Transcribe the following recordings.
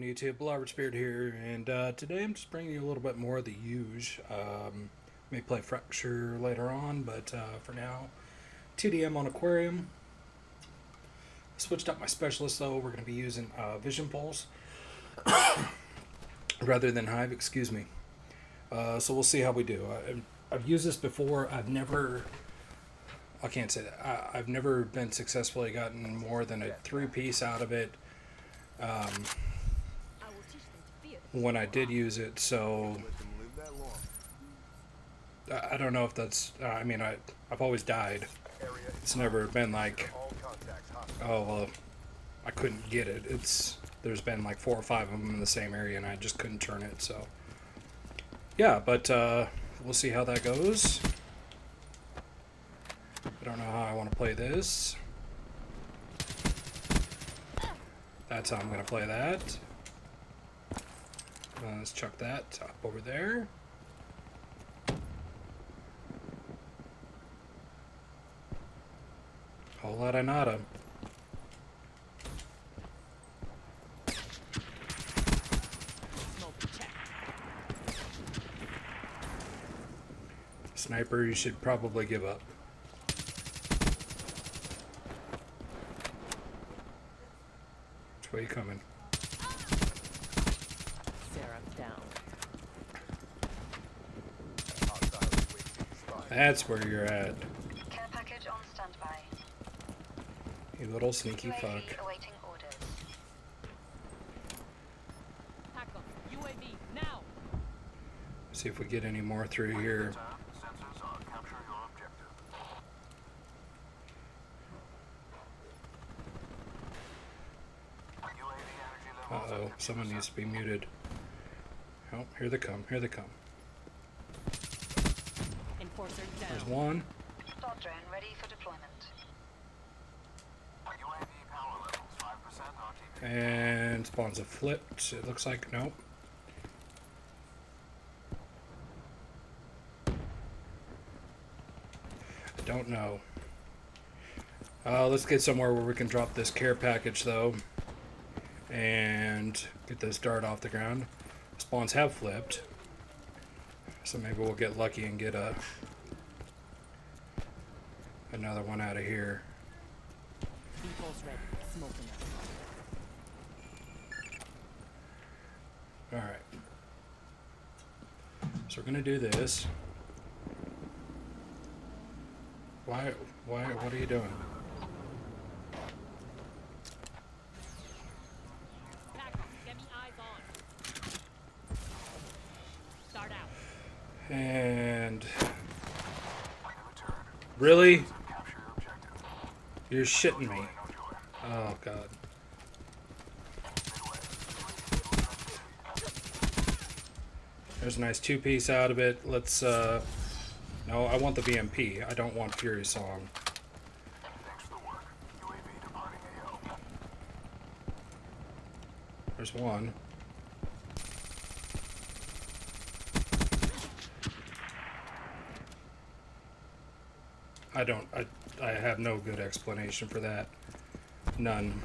on YouTube? Robert Spirit here, and uh, today I'm just bringing you a little bit more of the huge. Um, may play Fracture later on, but uh, for now, TDM on Aquarium. Switched up my specialist though. We're going to be using uh, Vision Pulse rather than Hive. Excuse me. Uh, so we'll see how we do. I, I've used this before. I've never. I can't say that. I, I've never been successfully gotten more than a three piece out of it. Um, when I did use it, so I, don't know if that's. Uh, I mean, I I've always died. It's never been like, oh well, I couldn't get it. It's there's been like four or five of them in the same area, and I just couldn't turn it. So yeah, but uh, we'll see how that goes. I don't know how I want to play this. That's how I'm going to play that. Uh, let's chuck that up over there. Whole lot of nada. Sniper, you should probably give up. Which way you coming? Seraph down. That's where you're at. Care package on standby. You little sneaky UAV fuck. awaiting orders. Pack 'em. UAV now. See if we get any more through here. Sensors are capturing your objective. UAV energy levels Uh-oh, someone needs to be muted. Oh, here they come, here they come. Enforcer There's one. Dart drone ready for deployment. UAV power levels 5% RTB. And spawns a flipped. It looks like, nope. I don't know. Uh, let's get somewhere where we can drop this care package, though. And get this dart off the ground. Spawns have flipped. So maybe we'll get lucky and get a another one out of here. Default's ready. Smoking up. Alright. So we're gonna do this. Why, why, what are you doing? Pack 'em. Get me eyes on. Start out. And... Really? You're shitting me. Oh, God. There's a nice two-piece out of it. Let's, uh... No, I want the VMP. I don't want Fury Song. There's one. I don't. I. I have no good explanation for that. None.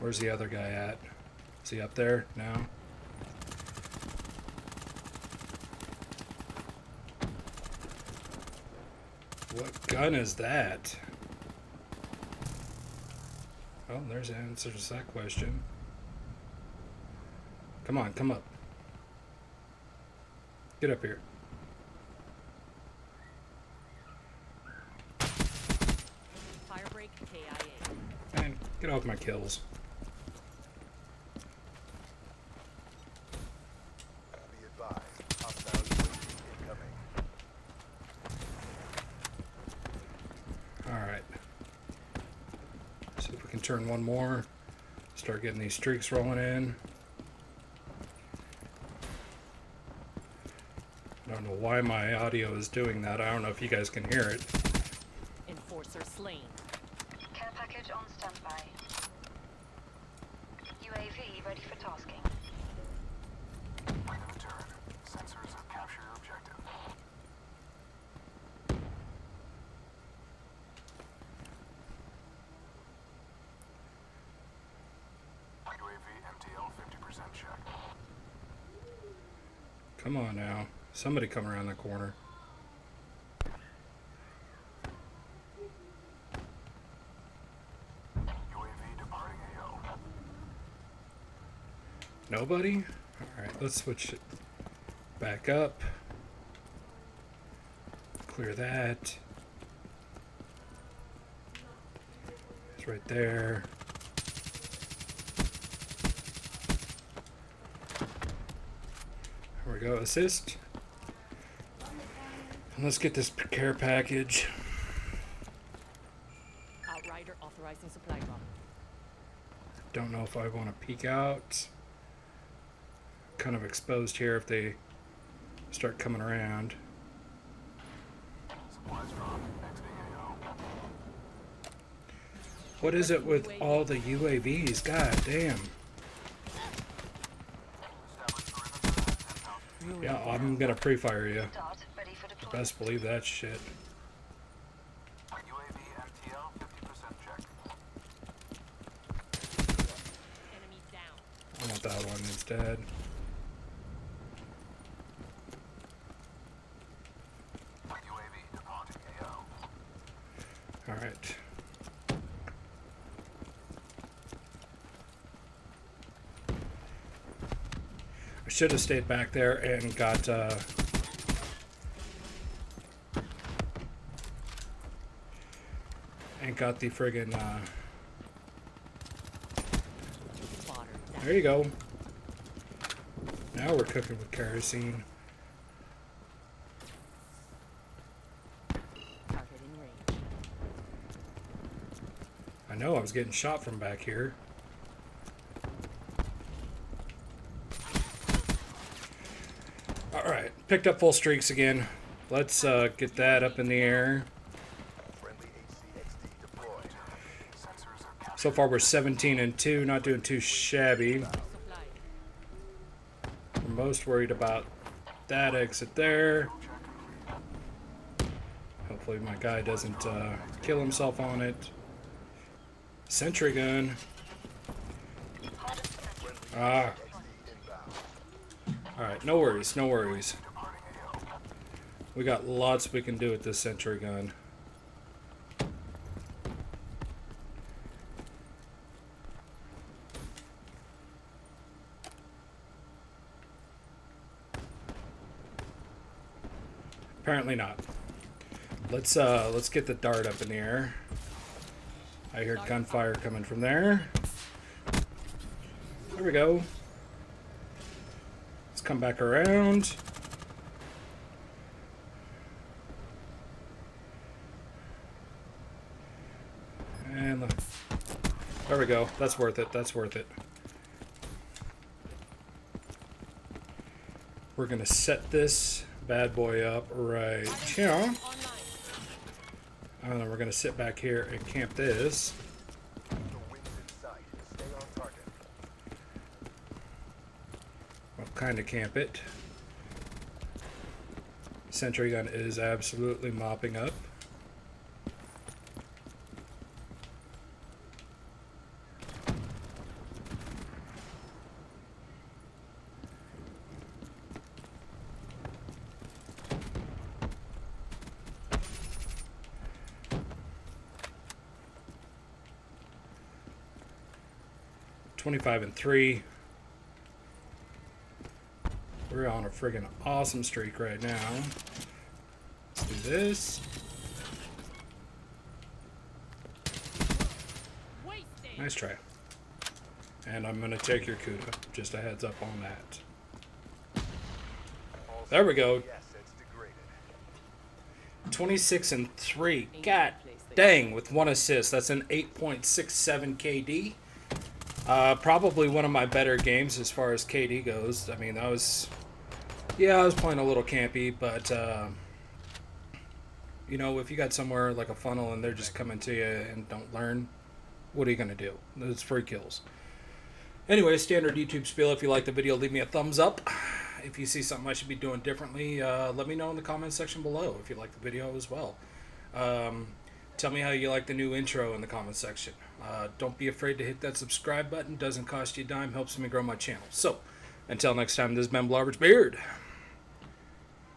Where's the other guy at? Is he up there now? What gun is that? Well, there's the answer to that question. Come on, come up. Get up here. Firebreak KIA. Man, get off my kills. Be advised. Hostile UAV incoming. Alright. See if we can turn one more. Start getting these streaks rolling in. I don't know why my audio is doing that. I don't know if you guys can hear it. Enforcer slain. Care package on standby. UAV ready for tasking. Come on now. Somebody come around the corner. UAV departing AO. Nobody? Alright, let's switch it back up. Clear that. It's right there. There we go, assist. And let's get this care package. Outrider authorizing supply drop. Don't know if I want to peek out. Kind of exposed here if they start coming around. Supplies drop. Exiting AO. What is it with all the UAVs? God damn. Yeah, I'm gonna pre-fire you. Best believe that shit. UAV MTL 50% check. Enemy down. I want that one instead. UAV departing AO. Alright. I should have stayed back there and got uh and got the friggin' uh there you go. Now we're cooking with kerosene. I know I was getting shot from back here. All right, picked up full streaks again. Let's uh, get that up in the air. So far, we're 17 and two, not doing too shabby. We're most worried about that exit there. Hopefully, my guy doesn't uh, kill himself on it. Sentry gun. Ah. All right, no worries, no worries. We got lots we can do with this sentry gun. Apparently not. Let's uh let's get the dart up in the air. I heard gunfire coming from there. There we go. Let's come back around. And the, there we go. That's worth it. That's worth it. We're gonna set this bad boy up right here. And then we're gonna sit back here and camp this. Well, kind of camp it. Sentry gun is absolutely mopping up. Twenty-five and three. We're on a friggin' awesome streak right now. Let's Do this. Nice try. And I'm gonna take your Kuda. Just a heads up on that. There we go. 26 and 3. God dang, with one assist. That's an 8.67 KD. Uh, probably one of my better games as far as KD goes. I mean, that was. Yeah, I was playing a little campy, but. Uh, you know, if you got somewhere like a funnel and they're just coming to you and don't learn, what are you going to do? It's free kills. Anyway, standard YouTube spiel. If you like the video, leave me a thumbs up. If you see something I should be doing differently, uh, let me know in the comments section below if you like the video as well. Um, tell me how you like the new intro in the comments section. Uh, don't be afraid to hit that subscribe button. Doesn't cost you a dime. Helps me grow my channel. So, until next time, this has been Blobber's Beard.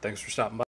Thanks for stopping by.